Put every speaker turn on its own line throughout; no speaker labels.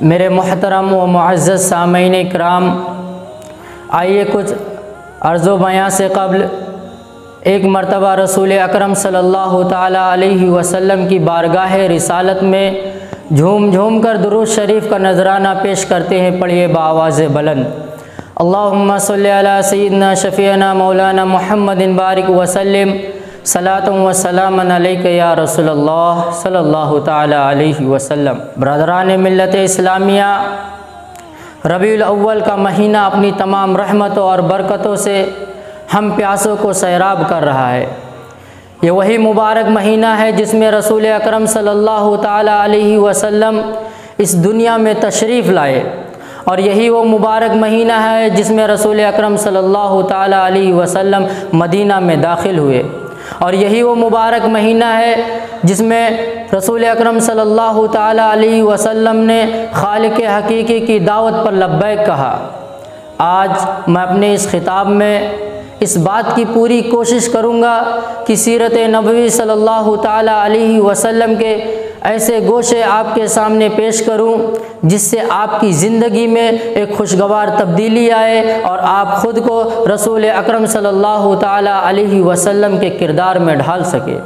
मेरे मोहतरम व मुअज़्ज़ज़ सामीन कराम आइए कुछ अर्ज़ो बयां से कबल एक मरतबा रसूल अकरम सल्लल्लाहु अलैहि वसल्लम की बारगाह रिसालत में झूम झूम कर दुरूद शरीफ का नजराना पेश करते हैं, पढ़िए बावाज़ बुलंद। अल्लाहुम्मा सल्लि अला सय्यिदना शफ़ीना मौलाना मुहम्मदिन बारिक वसल्लम। या ताला अलैहि वसल्लम। बरदरान मिल्लत इस्लामिया अव्वल का महीना अपनी तमाम रहमतों और बरकतों से हम प्यासों को सैराब कर रहा है। ये वही मुबारक महीना है जिसमें रसूल अकरम सल्लल्लाहु अलैहि वसल्लम इस दुनिया में तशरीफ़ लाए। और यही वो मुबारक महीना है जिसमें रसूल अकरम सल्लल्लाहु अलैहि वसल्लम मदीना में दाखिल हुए। और यही वो मुबारक महीना है जिसमें रसूल अकरम सल्लल्लाहु अलैहि वसल्लम ने खाल के हकीकी की दावत पर लब्बैक कहा, आज मैं अपने इस ख़िताब में इस बात की पूरी कोशिश करूँगा कि सीरत नबी सल्लल्लाहु अलैहि वसल्लम के ऐसे गोशे आपके सामने पेश करूँ, जिससे आपकी ज़िंदगी में एक खुशगवार तब्दीली आए और आप ख़ुद को रसूल अकरम सल्लल्लाहु अलैहि वसल्लम के किरदार में ढाल सके।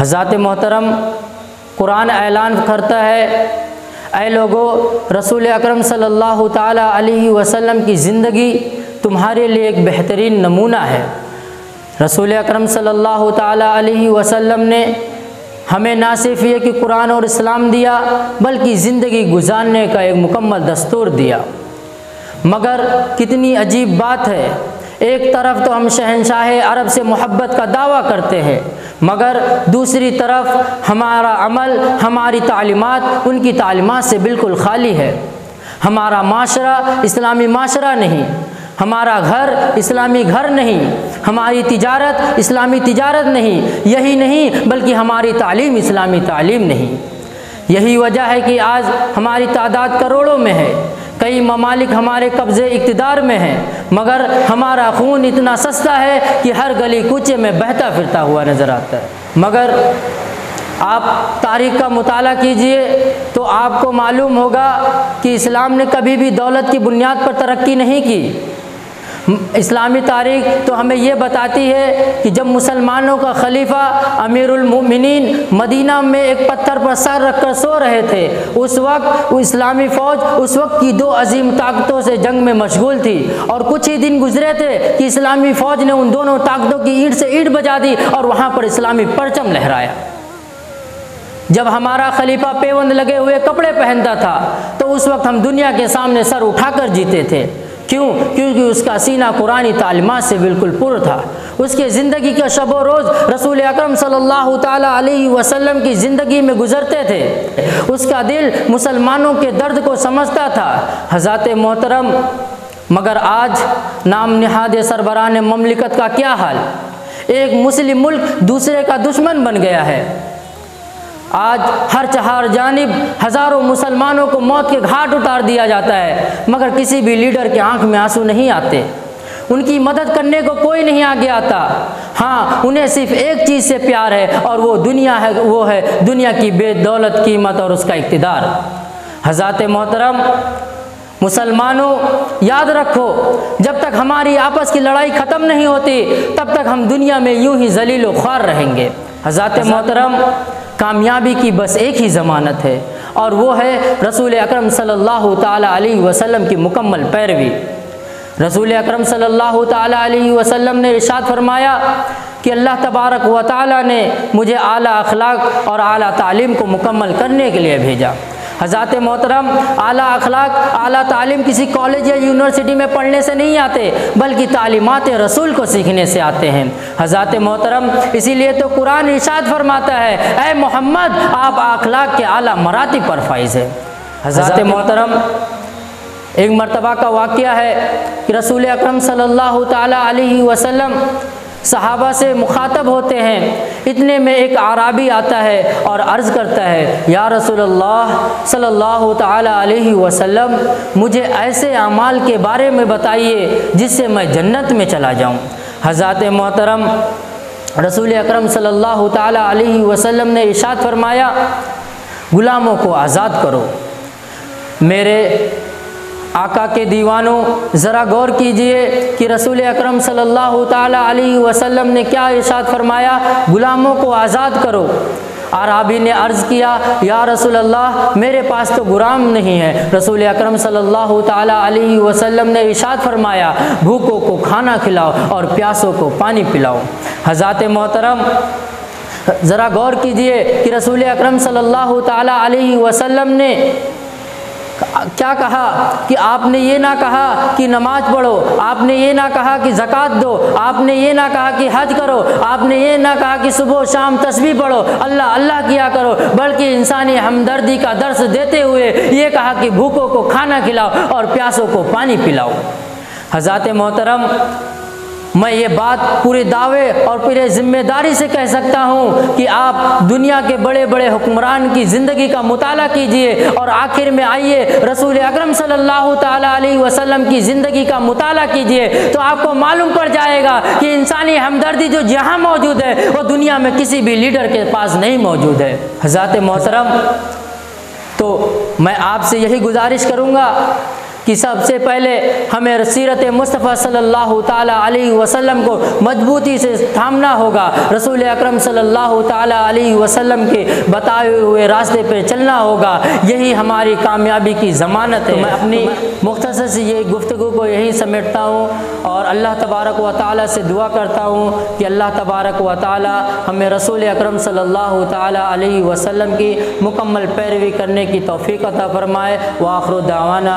हज़रत मोहतरम, कुरान ऐलान करता है, ऐ लोगो, रसूल अकरम सल्लल्लाहु अलैहि वसल्लम की ज़िंदगी तुम्हारे लिए एक बेहतरीन नमूना है। रसूल अकरम सल्लल्लाहु अलैहि वसल्लम ने हमें ना सिर्फ़ ये कि कुरान और इस्लाम दिया, बल्कि ज़िंदगी गुजारने का एक मुकम्मल दस्तूर दिया। मगर कितनी अजीब बात है, एक तरफ़ तो हम शहनशाह अरब से मोहब्बत का दावा करते हैं, मगर दूसरी तरफ़ हमारा अमल, हमारी तालीमात उनकी तालीमात से बिल्कुल खाली है। हमारा माशरा, इस्लामी माशरा नहीं हमारा घर इस्लामी घर नहीं, हमारी तिजारत इस्लामी तिजारत नहीं, यही नहीं, बल्कि हमारी तालीम इस्लामी तालीम नहीं। यही वजह है कि आज हमारी तादाद करोड़ों में है, कई ममालिक हमारे कब्ज़े इकतदार में हैं, मगर हमारा खून इतना सस्ता है कि हर गली कूचे में बहता फिरता हुआ नज़र आता है। मगर आप तारीख़ का मुताला कीजिए तो आपको मालूम होगा कि इस्लाम ने कभी भी दौलत की बुनियाद पर तरक्की नहीं की। इस्लामी तारीख तो हमें यह बताती है कि जब मुसलमानों का खलीफा अमीरुलमिन मदीना में एक पत्थर पर सर रखकर सो रहे थे, उस वक्त इस्लामी फ़ौज उस वक्त की दो अजीम ताकतों से जंग में मशगूल थी और कुछ ही दिन गुजरे थे कि इस्लामी फ़ौज ने उन दोनों ताकतों की ईंट से ईंट बजा दी और वहाँ पर इस्लामी परचम लहराया। जब हमारा खलीफा पेवंद लगे हुए कपड़े पहनता था तो उस वक्त हम दुनिया के सामने सर उठाकर जीते थे। क्यों? क्योंकि उसका सीना कुरानी तालीमत से बिल्कुल पुर था। उसके ज़िंदगी का शब रोज़ रसूल अकरम अलैहि वसल्लम की ज़िंदगी में गुजरते थे। उसका दिल मुसलमानों के दर्द को समझता था। हज़रत मोहतरम, मगर आज नाम नहाद सरबरान ममलिकत का क्या हाल? एक मुस्लिम मुल्क दूसरे का दुश्मन बन गया है। आज हर चहार जानब हज़ारों मुसलमानों को मौत के घाट उतार दिया जाता है मगर किसी भी लीडर के आँख में आँसू नहीं आते। उनकी मदद करने को कोई नहीं आगे आता। हाँ उन्हें सिर्फ़ एक चीज़ से प्यार है और वो दुनिया है वो है दुनिया की बेदौलत कीमत और उसका इकतदार। हज़रत मोहतरम मुसलमानों याद रखो जब तक हमारी आपस की लड़ाई ख़त्म नहीं होती तब तक हम दुनिया में यूँ ही जलील ख्वार रहेंगे। हज़रत मोहतरम कामयाबी की बस एक ही ज़मानत है, और वो है रसूल अकरम सल्लल्लाहु अलैहि वसल्लम की मुकम्मल पैरवी। रसूल अकरम सल्लल्लाहु अलैहि वसल्लम ने इरशाद फरमाया कि अल्लाह तबारक व ताला ने मुझे आला अखलाक और आला तालीम को मुकम्मल करने के लिए भेजा। हज़रत मोहतरम आला अखलाक आला तालीम किसी कॉलेज या यूनिवर्सिटी में पढ़ने से नहीं आते बल्कि तालीमत रसूल को सीखने से आते हैं। हज़रत मोहतरम इसीलिए तो कुरान इशाद फरमाता है ए मोहम्मद आप अखलाक के आला मराती पर फाइज है। हज़रत मोहतरम एक मरतबा का वाक़ है कि रसूल अकरम सल्लल्लाहु अलैहि वसल्लम सहाबा से मुखातब होते हैं। इतने में एक आराबी आता है और अर्ज़ करता है, या रसूलुल्लाह सल्लल्लाहु अलैहि वसल्लम, मुझे ऐसे अमाल के बारे में बताइए जिससे मैं जन्नत में चला जाऊँ। हज़रत मोहतरम रसूल अकरम सल्लल्लाहु अलैहि वसल्लम ने इशाद फरमाया, ग़ुलामों को आज़ाद करो। मेरे आका के दीवानों, ज़रा गौर कीजिए कि रसूल अकरम सल्लल्लाहु अलैहि वसल्लम ने क्या इरशाद फरमाया, ग़ुलामों को आज़ाद करो। आराबी ने अर्ज़ किया, या रसूल अल्लाह मेरे पास तो गुलाम नहीं है। रसूल अकरम सल्लल्लाहु अलैहि वसल्लम ने इरशाद फरमाया, भूखों को खाना खिलाओ और प्यासों को पानी पिलाओ। हज़रत मोहतरम, ज़रा गौर कीजिए कि रसूल अकरम सल्लल्लाहु अलैहि वसल्लम ने क्या कहा कि आपने ये ना कहा कि नमाज़ पढ़ो? आपने ये ना कहा कि ज़क़़त दो? आपने ये ना कहा कि हज करो? आपने ये ना कहा कि सुबह शाम तस्वीर पढ़ो? अल्लाह अल्लाह किया करो। बल्कि इंसानी हमदर्दी का दर्श देते हुए ये कहा कि भूखों को खाना खिलाओ और प्यासों को पानी पिलाओ। हज़रत मोहतरम मैं ये बात पूरे दावे और पूरे ज़िम्मेदारी से कह सकता हूँ कि आप दुनिया के बड़े बड़े हुक्मरान की ज़िंदगी का मुताला कीजिए और आखिर में आइए, रसूल अकरम सल्लल्लाहु अलैहि वसल्लम की ज़िंदगी का मुताला कीजिए तो आपको मालूम पड़ जाएगा कि इंसानी हमदर्दी जो जहाँ मौजूद है, वो दुनिया में किसी भी लीडर के पास नहीं मौजूद है। हज़रत मोहतरम तो मैं आपसे यही गुजारिश करूँगा कि सबसे पहले हमें सीरत मुस्तफ़ा सल्लल्लाहु ताला अलैहि वसल्लम को मजबूती से थामना होगा। रसूल अकरम सल्लल्लाहु ताला अलैहि वसल्लम के बताए हुए रास्ते पर चलना होगा। यही हमारी कामयाबी की ज़मानत है। तो मैं अपनी मुख्तर से ये गुफ्तु को यहीं समेटता हूँ और अल्लाह तबारक व ताली से दुआ करता हूँ कि अल्लाह तबारक व ताली हमें रसूल अकरम सल्लल्लाहु अलैहि वसल्लम की मुकम्मल पैरवी करने की तौफ़ी अता फ़रमाए। व आखिर दावाना